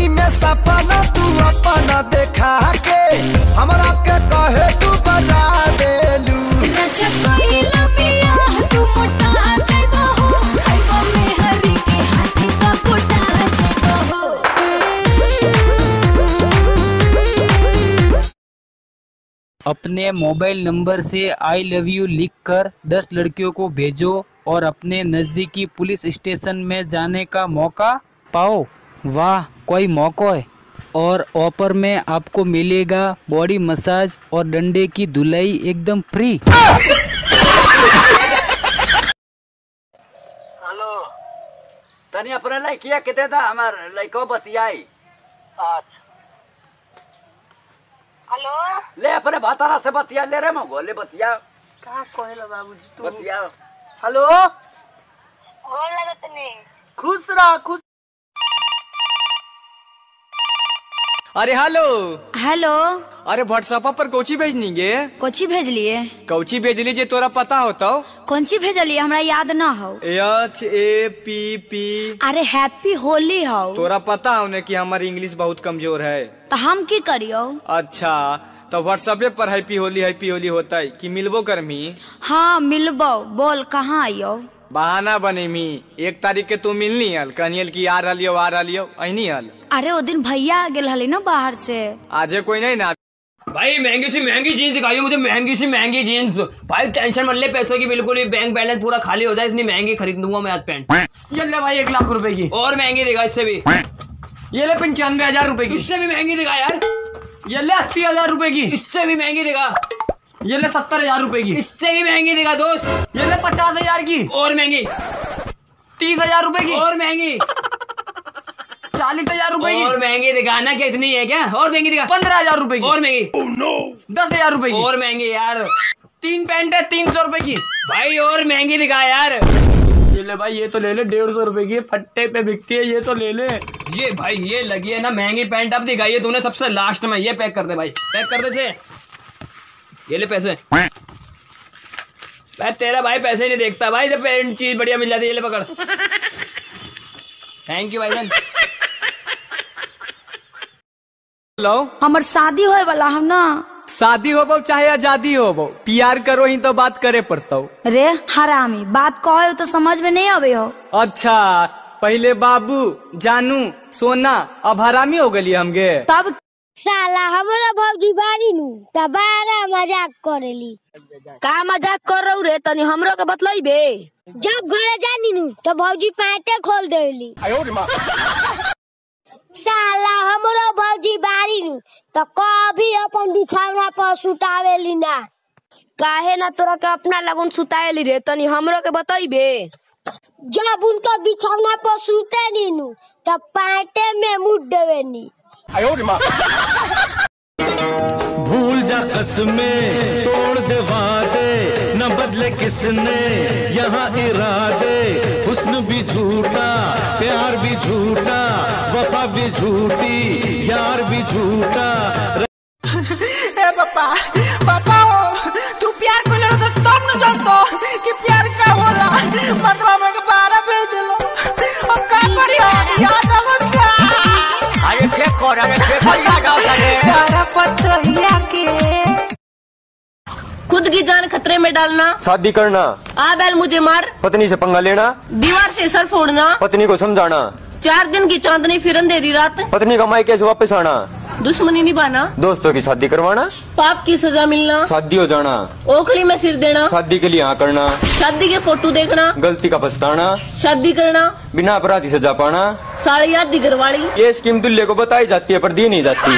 राती में सपना तू अपना देखा के। हमरा के कहे तू बता देलू अपने मोबाइल नंबर से आई लव यू लिख कर दस लड़कियों को भेजो और अपने नज़दीकी पुलिस स्टेशन में जाने का मौका पाओ। वाह कोई मौको है। और ऑफ़र में आपको मिलेगा बॉडी मसाज और डंडे की धुलाई एकदम फ्री। हेलो तनी अपने लड़किया के दे दा हमार लड़को बतियाई हेलो। ले अपने भातारा से बतिया ले रे मगो ले बतिया। का कहलो बाबूजी तू? बतिया। हेलो। गोर लगत नहीं खुश रहा खुश अरे हेलो। हेलो। अरे व्हाट्सएप पर कोची भेजनी गे कोची भेजलिए कोची भेज लीजिए तोरा पता होता कौन ची भेजलिए हमरा याद न हो। एच ए पी पी अरे हैप्पी होली हो। तोरा पता होने कि हमारी इंग्लिश बहुत कमज़ोर है? तो हम की करियो? अच्छा तो व्हाट्सएप पर हैप्पी होली हैप्पी होली होता। है कि मिलबो करमी? हाँ मिलबो। बोल कहाँ आइयो? बहाना बने मी। एक तारीख के तू मिलनी हल। कहनी कि आ रहियो आ रहियो अहनी हल। अरे वो दिन भैया आ गेल हली ना बाहर से। आजे कोई नहीं ना। भाई महँगी सी महँगी जीन्स दिखाई मुझे महँगी सी महँगी जीन्स। भाई टेंशन मत ले पैसों की बिल्कुल ही बैंक बैलेंस पूरा खाली हो जाए इतनी महँगी खरीद दूँगा मैं आज पैंट ये ले भाई एक लाख रुपए की। और महँगी दिखा इससे भी। ये ले पंचानवे हज़ार रुपए की। इससे भी महँगी दिखा यार। ये ले अस्सी हज़ार रुपए की। इससे भी महँगी दिखा। ये ले सत्तर हज़ार रुपए की। इससे भी महँगी दिखा दोस्त। ये ले पचास हज़ार की। और महँगी। तीस हज़ार रुपए की। और महँगी। चालीस हज़ार रुपए की। और महँगी दिखाना क्या इतनी है क्या? और महँगी दिखा। पंद्रह हज़ार रुपए की। और महँगी। दस हज़ार रुपए की। और महँगी यार। तीन पैंट है तीन सौ रुपए की। भाई और महँगी दिखा यार। ये ले भाई ये तो ले ले डेढ़ सौ रुपए की। फट्टे पे बिकती है ये तो ले ले। ये भाई ये लगी है ना महँगी पैंट। अब दिखाई है तूने सबसे लास्ट में ये पैक कर दे भाई। पैक कर दे छे। ये ले पैसे। भाई तेरा भाई पैसे नहीं देखता। भाई जब पेरेंट चीज़ बढ़िया मिल जाती है ये ले पकड़। थैंक यू भाई जान हेलो हमर शादी होए वाला हम ना। शादी हो चाहे आज़ादी हो प्यार करो ही तो बात करे पड़ता। रे हरामी बात कहो तो समझ में नहीं आवे हो। अच्छा पहले बाबू जानू सोना अब हरामी हो गली हमगे। तब साला हमरा भौजी बारी नु तबारा मजाक करेली का मजाक कर रहा रे तनी हमरो के बतलाइबे जब घरे जानी नु तो भौजी पैंटे खोल देली साला हमरा भौजी बारी नु तो कभी अपन बिछावना पर सुतावेली ना काहे ना तोरा के अपना लगन सुताएली रे तनी हमरो के बतइबे जब उनका बिछावना पर सुते नी नु तो पैंटे में मुड़ देवेनी भूल जा कसमें तोड़ दे वादे न बदले किसने यहाँ इरादे। हुस्न भी झूठा प्यार भी झूठा वफा भी झूठी यार भी झूठा। ए पापा पापा हो तू प्यार को लड़ो तो तुम न जानतो कि प्यार का होला। मतलब खुद की जान खतरे में डालना। शादी करना। आ बैल मुझे मार। पत्नी से पंगा लेना। दीवार से सर फोड़ना। पत्नी को समझाना। चार दिन की चांदनी फिर अंधेरी रात। पत्नी का मायके से वापस आना। दुश्मनी निभाना। दोस्तों की शादी करवाना। पाप की सजा मिलना। शादी हो जाना। ओखली में सिर देना। शादी के लिए हाँ करना। शादी के फ़ोटो देखना। गलती का पछताना। शादी करना। बिना अपराधी सजा पाना। साड़ी याद दिगर वाली ये स्कीम दुल्हे को बताई जाती है पर दी नहीं जाती।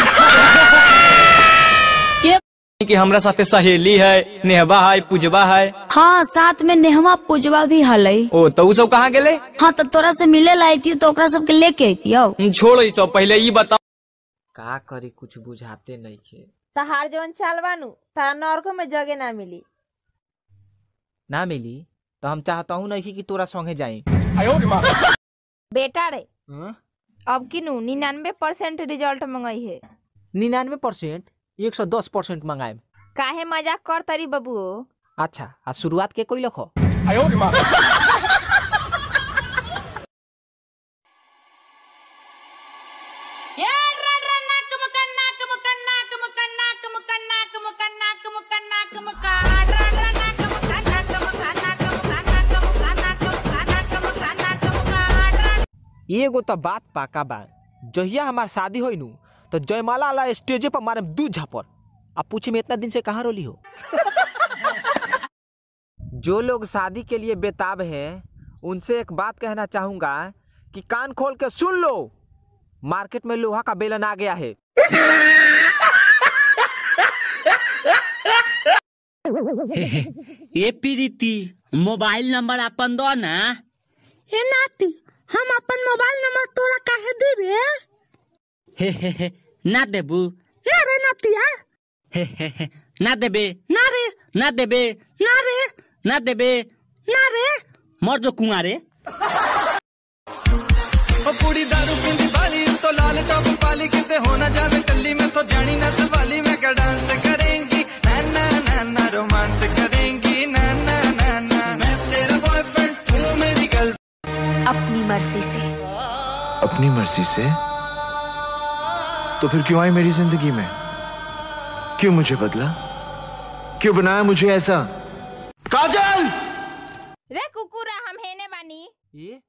ये कि हमरा साथे सहेली है नेहवा है पूजबा है। हाँ साथ में नेहवा पूजवा भी हलै ओ तो सब कहाँ गेले? हाँ तो तोरा से मिले लाई थी तो ओकरा सबके लेके अतियो छोड़ ई सब पहले ई बता। का करी कुछ बुझाते नहीं खे। तहार जवन चाल बानू तारा नरको में जगह ना मिली। ना मिली? तो हम चाहता हूँ नहीं कि तोरा संगे जाई बेटा रे अब किनू? निन्यानवे परसेंट रिज़ल्ट मंगाई है। निन्यानवे परसेंट? एक सौ दस परसेंट मंगाए काहे मज़ाक कर तरी बबू अच्छा आ शुरुआत के कोई लखो? एगो तो बात पाका बा। जहिया हमार शादी नु तो जयमाला वाला स्टेजे पर मारे दू झापर अब पूछे में इतना दिन से कहाँ रोली हो? जो लोग शादी के लिए बेताब हैं, उनसे एक बात कहना चाहूँगा कि कान खोल के सुन लो। मार्केट में लोहा का बेलन आ गया है। ए प्रीति मोबाइल नंबर अपन दो ना। ए नाती हम अपन मोबाइल नंबर तोरा काहे दे रे हे हे ना देबू। ना रे नातिया। हे हे ना देबे। ना रे। ना देबे। ना रे। ना देबे। ना रे। मर जो कुंवारे ओ पूरी दारू पिंदी बाली तो लाल टॉप पाली किते होना जावे टल्ली में तो जानी ना सवाली में अपनी मर्ज़ी से तो फिर क्यों आई मेरी ज़िंदगी में? क्यों मुझे बदला? क्यों बनाया मुझे ऐसा? काजल! रे कुकुरा हम हेने बानी। ये?